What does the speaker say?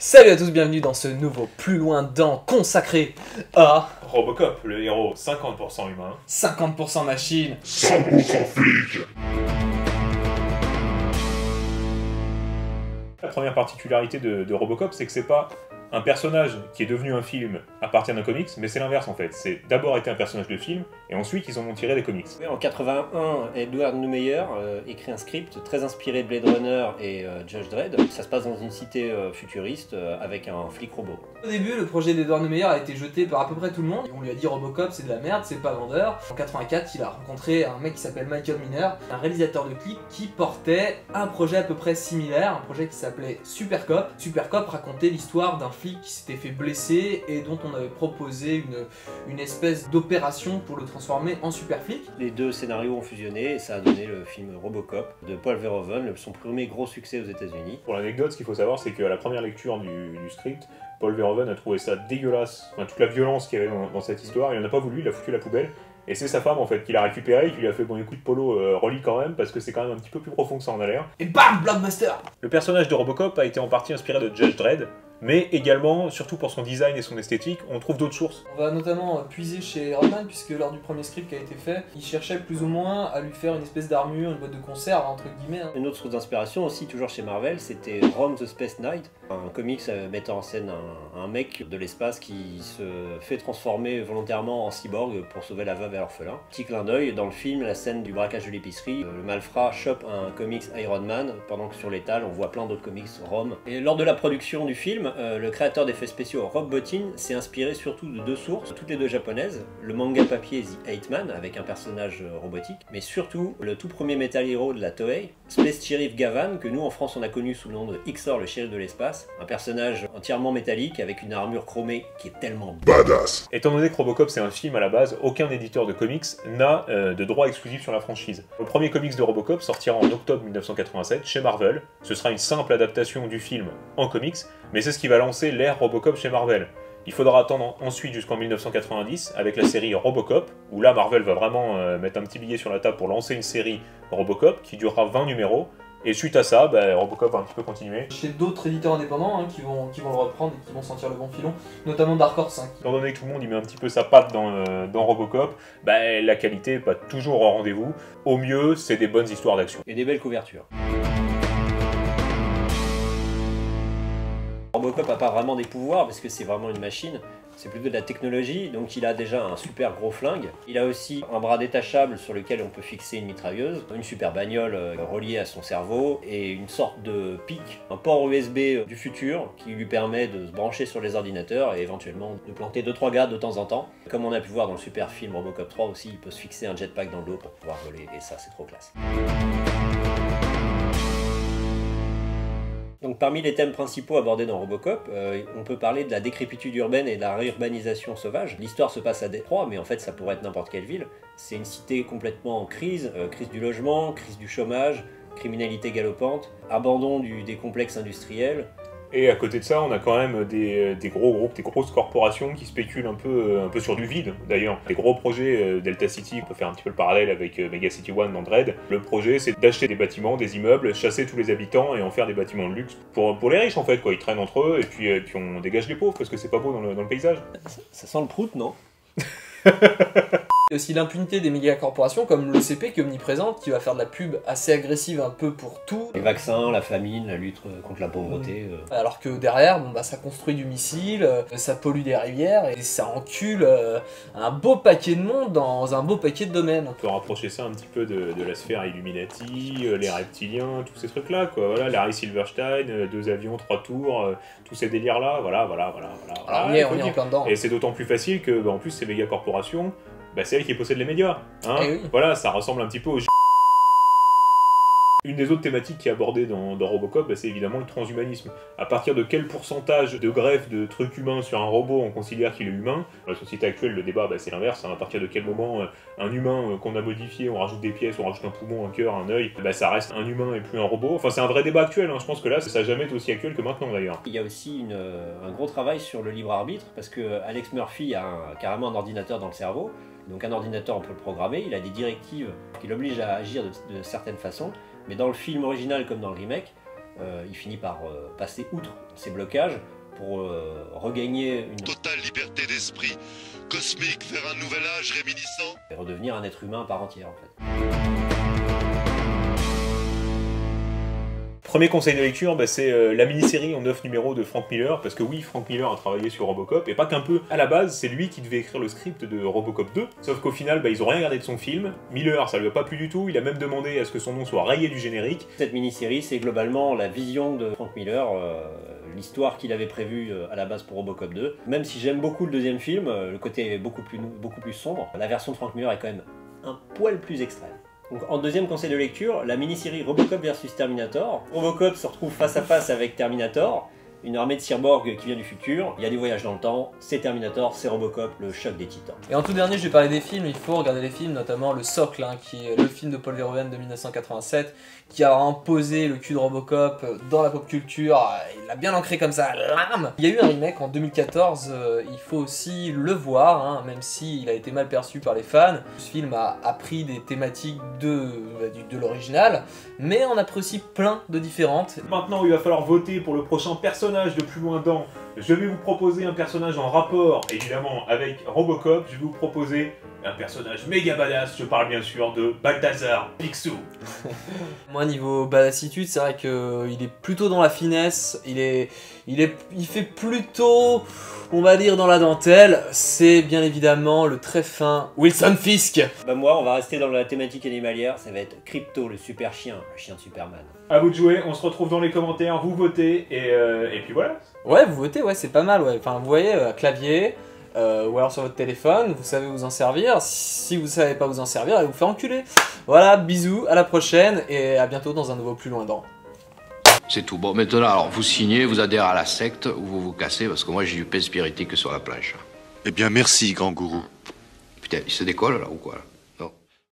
Salut à tous, bienvenue dans ce nouveau Plus Loin Dans consacré à Robocop, le héros 50% humain. 50% machine. 100% flic La première particularité de, de Robocop, c'est que c'est pas un personnage qui est devenu un film à partir d'un comics, mais c'est l'inverse en fait. C'est d'abord été un personnage de film, et ensuite ils en ont tiré des comics. Oui, en 81, Edward Neumeyer euh, écrit un script très inspiré de Blade Runner et euh, Judge Dredd. Ça se passe dans une cité euh, futuriste euh, avec un flic robot. Au début, le projet d'Edward Neumeyer a été jeté par à peu près tout le monde. On lui a dit Robocop c'est de la merde, c'est pas vendeur. En 84, il a rencontré un mec qui s'appelle Michael Miner, un réalisateur de clips qui portait un projet à peu près similaire, un projet qui s'appelait Supercop. Supercop racontait l'histoire d'un flic qui s'était fait blesser et dont on avait proposé une, une espèce d'opération pour le transformer en super flic. Les deux scénarios ont fusionné et ça a donné le film Robocop de Paul Verhoeven, son premier gros succès aux États-Unis. Pour l'anecdote, ce qu'il faut savoir, c'est qu'à la première lecture du, du script, Paul Verhoeven a trouvé ça dégueulasse. Enfin, toute la violence qu'il y avait dans, dans cette histoire, il en a pas voulu, il a foutu la poubelle. Et c'est sa femme en fait qui l'a récupéré et qui lui a fait bon écoute Polo, euh, relis quand même parce que c'est quand même un petit peu plus profond que ça en a l'air. Et bam, Blockbuster Le personnage de Robocop a été en partie inspiré de Judge Dredd, mais également, surtout pour son design et son esthétique, on trouve d'autres sources. On va notamment puiser chez Rodman puisque lors du premier script qui a été fait, il cherchait plus ou moins à lui faire une espèce d'armure, une boîte de conserve entre guillemets. hein. Une autre source d'inspiration aussi, toujours chez Marvel, c'était Rome the Space Knight, un comics euh, mettant en scène un, un mec de l'espace qui se fait transformer volontairement en cyborg pour sauver la veuve et l'orphelin. Petit clin d'œil, dans le film, la scène du braquage de l'épicerie, euh, le malfrat chope un comics Iron Man, pendant que sur l'étal, on voit plein d'autres comics Rome. Et lors de la production du film, euh, le créateur d'effets spéciaux Rob Bottin s'est inspiré surtout de deux sources, toutes les deux japonaises, le manga papier The Eight Man, avec un personnage euh, robotique, mais surtout le tout premier Metal Hero de la Toei, Space Sheriff Gavan, que nous en France on a connu sous le nom de Xor, le shérif de l'espace, un personnage entièrement métallique avec une armure chromée qui est tellement Badass Étant donné que Robocop c'est un film à la base, aucun éditeur de comics n'a euh, de droit exclusif sur la franchise. Le premier comics de Robocop sortira en octobre 1987 chez Marvel. Ce sera une simple adaptation du film en comics, mais c'est ce qui va lancer l'ère Robocop chez Marvel. Il faudra attendre ensuite jusqu'en 1990 avec la série Robocop, où là Marvel va vraiment euh, mettre un petit billet sur la table pour lancer une série Robocop qui durera 20 numéros. Et suite à ça, bah, Robocop va un petit peu continuer. Chez d'autres éditeurs indépendants hein, qui, vont, qui vont le reprendre et qui vont sentir le bon filon, notamment Dark Horse. hein, qui- Étant donné que tout le monde y met un petit peu sa patte dans, euh, dans Robocop, bah, la qualité n'est pas toujours au rendez-vous. Au mieux, c'est des bonnes histoires d'action. et des belles couvertures. Robocop a pas vraiment des pouvoirs parce que c'est vraiment une machine, c'est plutôt de la technologie, donc il a déjà un super gros flingue. Il a aussi un bras détachable sur lequel on peut fixer une mitrailleuse, une super bagnole euh, reliée à son cerveau et une sorte de pic, un port USB du futur qui lui permet de se brancher sur les ordinateurs et éventuellement de planter 2-3 gars de temps en temps. Comme on a pu voir dans le super film Robocop 3 aussi, il peut se fixer un jetpack dans le dos pour pouvoir voler et ça c'est trop classe. Donc parmi les thèmes principaux abordés dans Robocop, euh, on peut parler de la décrépitude urbaine et de la réurbanisation sauvage. L'histoire se passe à Détroit, mais en fait ça pourrait être n'importe quelle ville. C'est une cité complètement en crise, euh, crise du logement, crise du chômage, criminalité galopante, abandon des complexes industriels. Et à côté de ça, on a quand même des, des gros groupes, des grosses corporations qui spéculent un peu, un peu sur du vide d'ailleurs. Des gros projets, euh, Delta City, on peut faire un petit peu le parallèle avec euh, Mega City One dans Dread. Le projet, c'est d'acheter des bâtiments, des immeubles, chasser tous les habitants et en faire des bâtiments de luxe pour, pour les riches en fait. Quoi. Ils traînent entre eux et puis, euh, puis on dégage les pauvres parce que c'est pas beau dans le, dans le paysage. Ça sent le prout, non? Il y a aussi l'impunité des méga corporations comme l'OCP qui est omniprésente, qui va faire de la pub assez agressive un peu pour tout. Les vaccins, la famine, la lutte contre la pauvreté. euh. Alors que derrière, bon, bah, ça construit du missile, euh, ça pollue des rivières et ça encule euh, un beau paquet de monde dans un beau paquet de domaines. On peut rapprocher ça un petit peu de, de la sphère Illuminati, euh, les reptiliens, tous ces trucs-là, quoi. Voilà, Larry Silverstein, euh, deux avions, trois tours, euh, tous ces délires-là, voilà, voilà, voilà, voilà. Alors voilà, on y est, faut on y est dire. en plein dedans. Et c'est d'autant plus facile que, bah, en plus, ces méga corporations, bah, c'est elles qui possèdent les médias. Hein Eh oui. Voilà, ça ressemble un petit peu au. Une des autres thématiques qui est abordée dans, dans Robocop, bah, c'est évidemment le transhumanisme. À partir de quel pourcentage de greffe de trucs humains sur un robot on considère qu'il est humain? Dans la société actuelle, le débat, bah, c'est l'inverse. hein. À partir de quel moment euh, un humain euh, qu'on a modifié, on rajoute des pièces, on rajoute un poumon, un cœur, un œil, bah, ça reste un humain et plus un robot? Enfin, c'est un vrai débat actuel. hein. Je pense que là, ça n'a jamais été aussi actuel que maintenant d'ailleurs. Il y a aussi une, euh, un gros travail sur le libre arbitre parce que Alex Murphy a un- carrément un ordinateur dans le cerveau. Donc un ordinateur, on peut le programmer, il a des directives qui l'obligent à agir de, de certaines façons. Mais dans le film original comme dans le remake, Euh, il finit par euh, passer outre ces blocages pour euh, regagner une Totale liberté d'esprit, cosmique vers un nouvel âge réminiscent. et redevenir un être humain à part entière en fait. Premier conseil de lecture, bah, c'est euh, la mini-série en 9 numéros de Frank Miller, parce que oui, Frank Miller a travaillé sur Robocop, et pas qu'un peu. À la base, c'est lui qui devait écrire le script de Robocop 2, sauf qu'au final, bah, ils ont rien gardé de son film. Miller, ça lui a pas plu du tout, il a même demandé à ce que son nom soit rayé du générique. Cette mini-série, c'est globalement la vision de Frank Miller, euh, l'histoire qu'il avait prévue euh, à la base pour Robocop 2. Même si j'aime beaucoup le deuxième film, le côté est beaucoup plus sombre, la version de Frank Miller est quand même un poil plus extrême. Donc, en deuxième conseil de lecture, la mini-série Robocop vs Terminator. Robocop se retrouve face à face avec Terminator, une armée de cyborgs qui vient du futur. Il y a des voyages dans le temps, c'est Terminator, c'est Robocop, le choc des titans. Et en tout dernier, je vais parler des films. Il faut regarder les films, notamment Le Socle, hein, qui est le film de Paul Verhoeven de 1987, qui a vraiment posé le cul de Robocop dans la pop culture. Il l'a bien ancré comme ça, l'âme. Il y a eu un remake en 2014. euh, il faut aussi le voir, hein, même s'il a été mal perçu par les fans. Ce film a, a pris des thématiques de, de, de l'original, mais on a pris aussi plein de différentes. Maintenant, il va falloir voter pour le prochain personnage de plus loin dans. Je vais vous proposer un personnage en rapport, évidemment, avec Robocop. Je vais vous proposer un personnage méga badass. Je parle bien sûr de Balthazar Picsou. Moi, niveau badassitude, c'est vrai qu'il est plutôt dans la finesse. Il est, il est, il fait plutôt, on va dire, dans la dentelle. C'est bien évidemment le très fin Wilson Fisk. Bah moi, on va rester dans la thématique animalière, ça va être Crypto, le super chien, le chien de Superman. À vous de jouer, on se retrouve dans les commentaires, vous votez, et, euh, et puis voilà. Ouais, vous votez, ouais, c'est pas mal, ouais. Enfin, vous voyez, euh, clavier. Euh, ou alors sur votre téléphone, vous savez vous en servir. Si vous savez pas vous en servir, allez vous faire enculer. Voilà, bisous, à la prochaine et à bientôt dans un nouveau plus loin dans. C'est tout. Bon, maintenant, alors, vous signez, vous adhérez à la secte ou vous vous cassez, parce que moi, j'ai du pain spiritique sur la plage. Eh bien, merci, grand gourou. Putain, il se décolle, là, ou quoi là?